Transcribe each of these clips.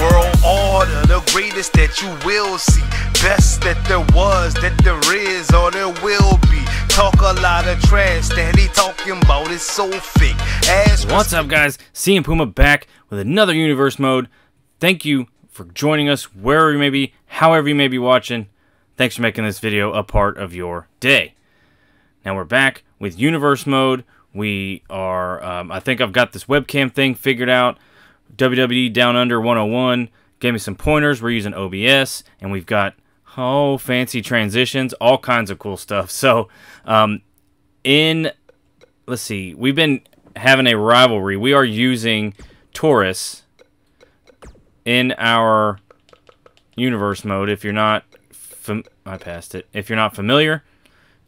world order, the greatest that you will see. Best that there was, that there is, or there will be. Talk a lot of trash that he talking about is so fake. As What's up, guys? CM Puma back with another universe mode. Thank you for joining us wherever you may be, however you may be watching. Thanks for making this video a part of your day. Now we're back with universe mode. We are, um, I think I've got this webcam thing figured out. WWE Down Under 101 gave me some pointers. We're using OBS, and we've got oh fancy transitions, all kinds of cool stuff. So, um, in let's see, we've been having a rivalry. We are using Taurus in our universe mode. If you're not, I passed it. If you're not familiar,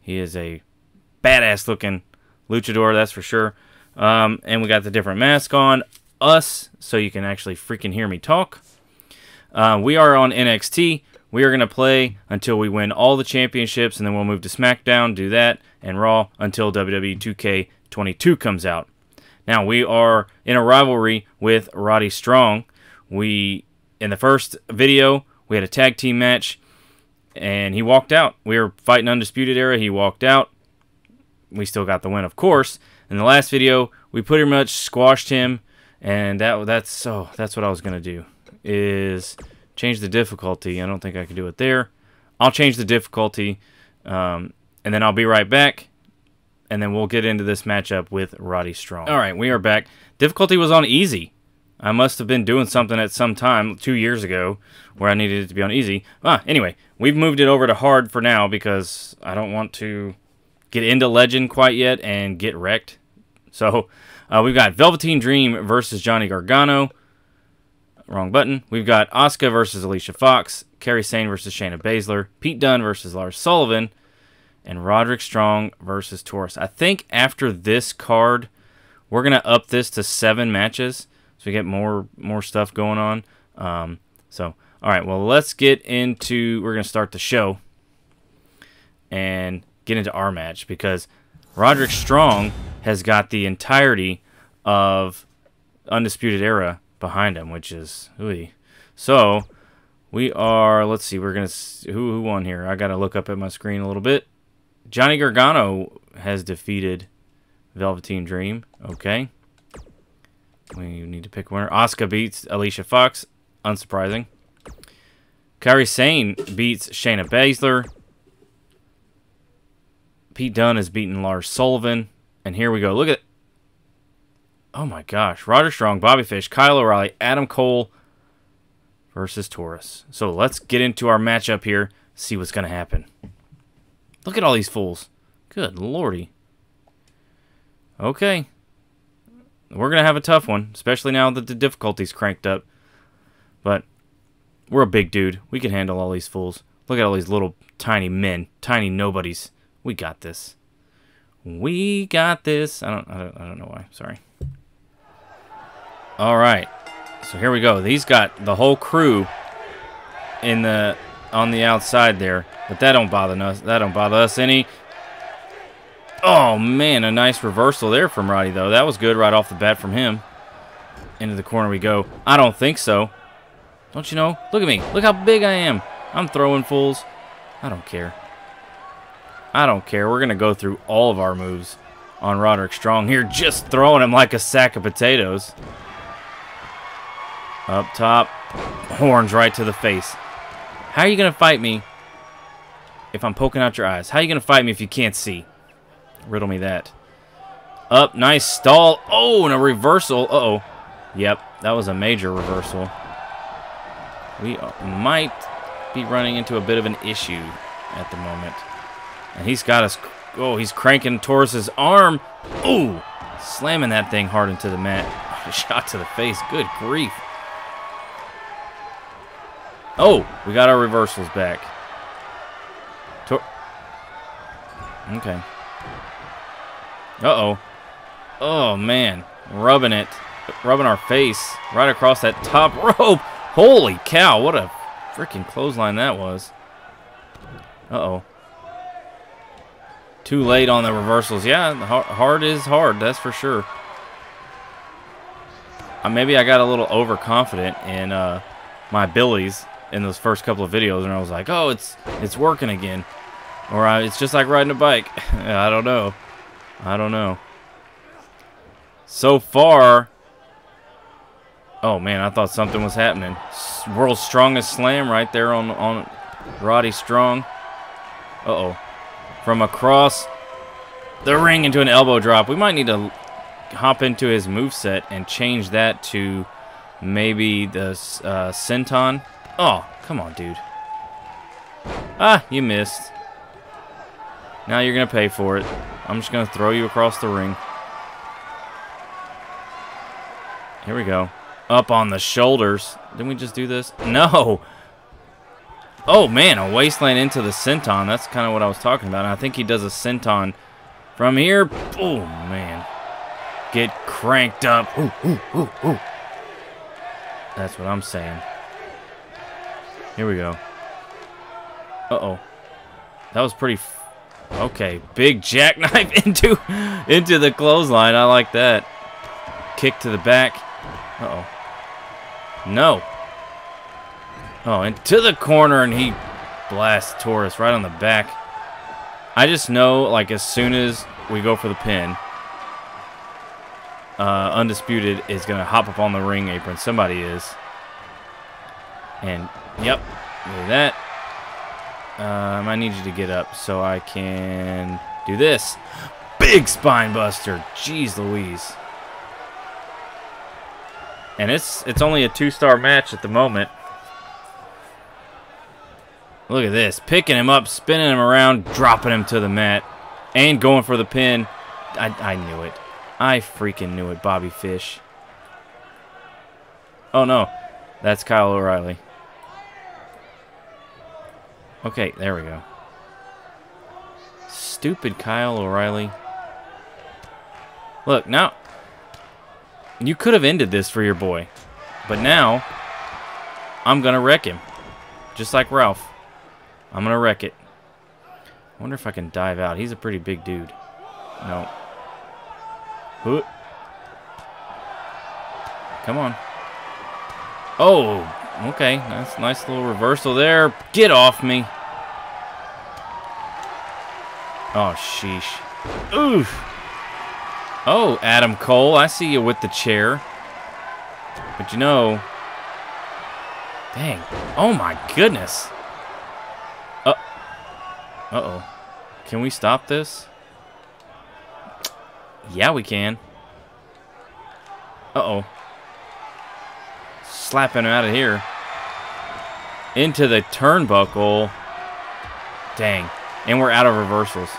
he is a badass looking luchador, that's for sure. Um, and we got the different mask on us, so you can actually freaking hear me talk. Uh, we are on NXT. We are going to play until we win all the championships, and then we'll move to SmackDown, do that, and Raw until WWE 2K22 comes out. Now, we are in a rivalry with Roddy Strong. We, in the first video, we had a tag team match, and he walked out. We were fighting Undisputed Era. He walked out. We still got the win, of course. In the last video, we pretty much squashed him, and that that's so that's what I was gonna do is change the difficulty. I don't think I can do it there. I'll change the difficulty, um, and then I'll be right back, and then we'll get into this matchup with Roddy Strong. All right, we are back. Difficulty was on easy. I must have been doing something at some time two years ago where I needed it to be on easy. Ah, anyway, we've moved it over to hard for now because I don't want to get into Legend quite yet and get wrecked. So uh, we've got Velveteen Dream versus Johnny Gargano. Wrong button. We've got Asuka versus Alicia Fox, Kairi Sane versus Shayna Baszler, Pete Dunne versus Lars Sullivan, and Roderick Strong versus Taurus. I think after this card, we're gonna up this to seven matches, so we get more more stuff going on. Um, so, all right, well, let's get into. We're gonna start the show and get into our match because Roderick Strong has got the entirety of Undisputed Era behind him, which is ooey. So we are. Let's see. We're gonna who who won here. I gotta look up at my screen a little bit. Johnny Gargano has defeated Velveteen Dream. Okay. We need to pick a winner. Asuka beats Alicia Fox. Unsurprising. Kairi Sane beats Shayna Baszler. Pete Dunne has beaten Lars Sullivan. And here we go. Look at Oh my gosh. Roger Strong, Bobby Fish, Kyle O'Reilly, Adam Cole versus Taurus. So let's get into our matchup here, see what's going to happen. Look at all these fools. Good lordy. Okay. We're going to have a tough one, especially now that the difficulty's cranked up. But we're a big dude. We can handle all these fools. Look at all these little tiny men, tiny nobodies. We got this. We got this. I don't, I don't, I don't know why. Sorry. All right. So here we go. He's got the whole crew in the on the outside there, but that don't bother us. That don't bother us any. Oh man, a nice reversal there from Roddy though. That was good right off the bat from him. Into the corner we go. I don't think so. Don't you know? Look at me. Look how big I am. I'm throwing fools. I don't care. I don't care. We're going to go through all of our moves on Roderick Strong here, just throwing him like a sack of potatoes. Up top. Horns right to the face. How are you going to fight me if I'm poking out your eyes? How are you going to fight me if you can't see? Riddle me that. Up, nice stall. Oh, and a reversal. Uh-oh. Yep, that was a major reversal. We might be running into a bit of an issue at the moment. And he's got us. Oh, he's cranking Taurus's arm. Ooh, slamming that thing hard into the mat. Shot to the face. Good grief. Oh, we got our reversals back. Tor okay. Uh-oh. Oh, man. Rubbing it. Rubbing our face right across that top rope. Holy cow, what a freaking clothesline that was. Uh-oh. Too late on the reversals. Yeah, hard is hard, that's for sure. maybe I got a little overconfident in uh, my abilities in those first couple of videos, and I was like, "Oh, it's it's working again," or uh, "It's just like riding a bike." I don't know. I don't know. So far, oh man, I thought something was happening. World's strongest slam right there on on Roddy Strong. Uh oh, from across the ring into an elbow drop. We might need to hop into his move set and change that to maybe the uh, Senton. Oh, come on, dude. Ah, you missed. Now you're going to pay for it. I'm just going to throw you across the ring. Here we go. Up on the shoulders. Didn't we just do this? No. Oh, man, a wasteland into the senton. That's kind of what I was talking about. And I think he does a senton from here. Oh, man. Get cranked up. Ooh, ooh, ooh, ooh. That's what I'm saying. Here we go. Uh-oh. That was pretty... okay, big jackknife into into the clothesline. I like that. Kick to the back. Uh-oh. No. Oh, into the corner, and he blasts Taurus right on the back. I just know, like, as soon as we go for the pin, uh, Undisputed is going to hop up on the ring apron. Somebody is. And, yep, that. Um, I need you to get up so I can do this. Big spine buster. Jeez Louise. And it's it's only a two-star match at the moment. Look at this. Picking him up, spinning him around, dropping him to the mat, and going for the pin. I, I knew it. I freaking knew it, Bobby Fish. Oh, no. That's Kyle O'Reilly. Okay, there we go. Stupid Kyle O'Reilly. Look, now... You could have ended this for your boy. But now... I'm going to wreck him. Just like Ralph. I'm going to wreck it. I wonder if I can dive out. He's a pretty big dude. No. Come on. Oh, okay. That's nice, nice little reversal there. Get off me. Oh, sheesh. Oof. Oh, Adam Cole, I see you with the chair. But you know... Dang. Oh, my goodness. Uh, Uh-oh. Can we stop this? Yeah, we can. Uh-oh. Slapping him out of here. Into the turnbuckle. Dang. And we're out of reversals.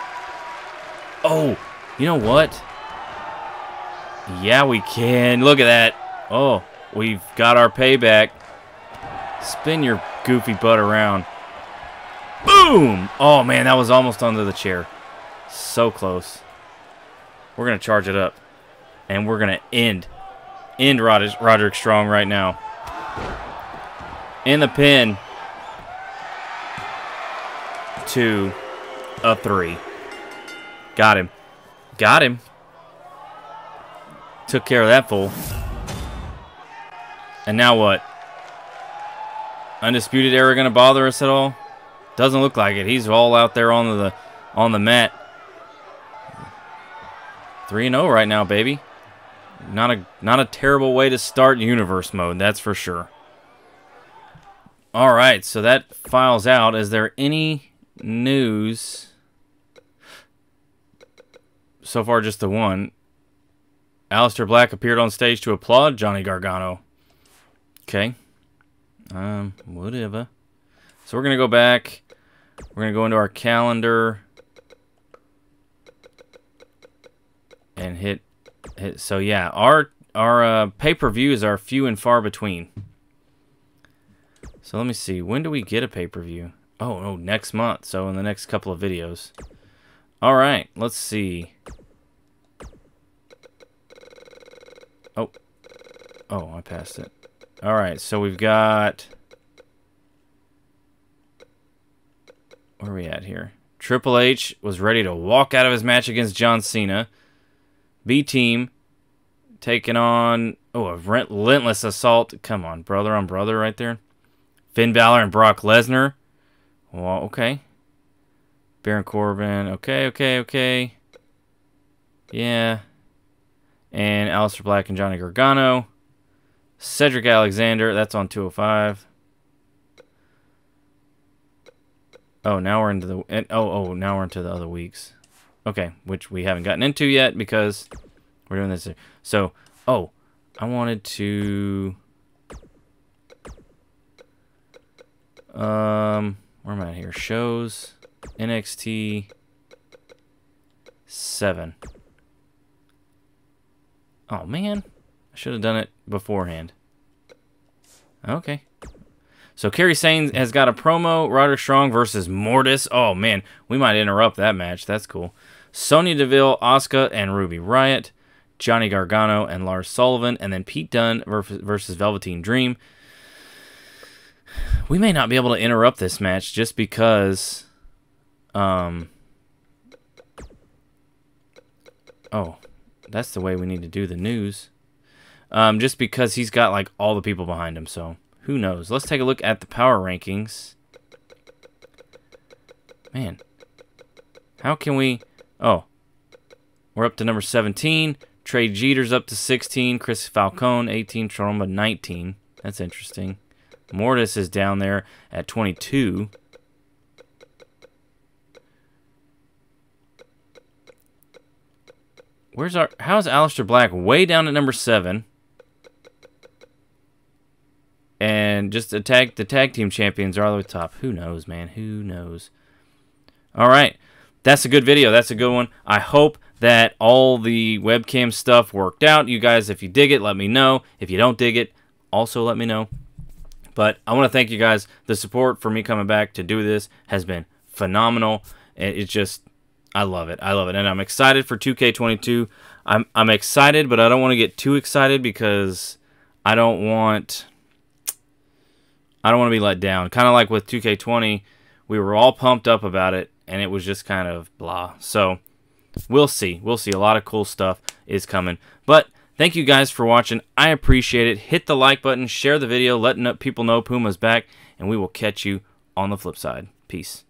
Oh, you know what? Yeah, we can. Look at that. Oh, we've got our payback. Spin your goofy butt around. Boom! Oh, man, that was almost under the chair. So close. We're going to charge it up. And we're going to end. End Roderick, Roderick Strong right now. In the pin. Two. A three. Got him. Got him. Took care of that fool. And now what? Undisputed Era going to bother us at all? Doesn't look like it. He's all out there on the on the mat 3-0 right now, baby. Not a not a terrible way to start universe mode, that's for sure. All right, so that files out. Is there any news? So far, just the one. Aleister Black appeared on stage to applaud Johnny Gargano. Okay. Um, whatever. So we're going to go back. We're going to go into our calendar. and hit, hit so yeah our our uh, pay-per-views are few and far between. So let me see when do we get a pay-per-view? Oh oh next month so in the next couple of videos. All right let's see. Oh oh I passed it. All right so we've got where are we at here Triple H was ready to walk out of his match against John Cena B Team taking on oh a relentless assault. Come on, brother on brother right there. Finn Balor and Brock Lesnar. Well, okay. Baron Corbin. Okay, okay, okay. Yeah. And Aleister Black and Johnny Gargano. Cedric Alexander. That's on 205. Oh, now we're into the... Oh, oh, now we're into the other weeks. Okay, which we haven't gotten into yet because we're doing this. So, oh, I wanted to... Um, where am I here? Shows, NXT 7. Oh, man. I should have done it beforehand. Okay. So Kairi Sane has got a promo, Roderick Strong versus Mortis. Oh, man. We might interrupt that match. That's cool. Sonya Deville, Asuka, and Ruby Riot. Johnny Gargano and Lars Sullivan. And then Pete Dunne versus Velveteen Dream. We may not be able to interrupt this match just because... Um... Oh, that's the way we need to do the news. Um, just because he's got like all the people behind him, so who knows? Let's take a look at the power rankings. Man, how can we? Oh, we're up to number 17. Trey Jeter's up to 16. Chris Falcone 18. Tromba 19. That's interesting. Mortis is down there at 22. Where's our... How's Aleister Black way down at number 7? And just attack the tag team champions are all the way top. Who knows, man? Who knows? All right. That's a good video. That's a good one. I hope that all the webcam stuff worked out. You guys, if you dig it, let me know. If you don't dig it, also let me know. But I want to thank you guys. The support for me coming back to do this has been phenomenal. It's just I love it. I love it. And I'm excited for 2K22. I'm I'm excited, but I don't want to get too excited because I don't want I don't want to be let down. Kind of like with 2K20, we were all pumped up about it and it was just kind of blah. So, we'll see. We'll see. A lot of cool stuff is coming. But thank you guys for watching. I appreciate it. Hit the like button, share the video, letting people know Puma's back, and we will catch you on the flip side. Peace.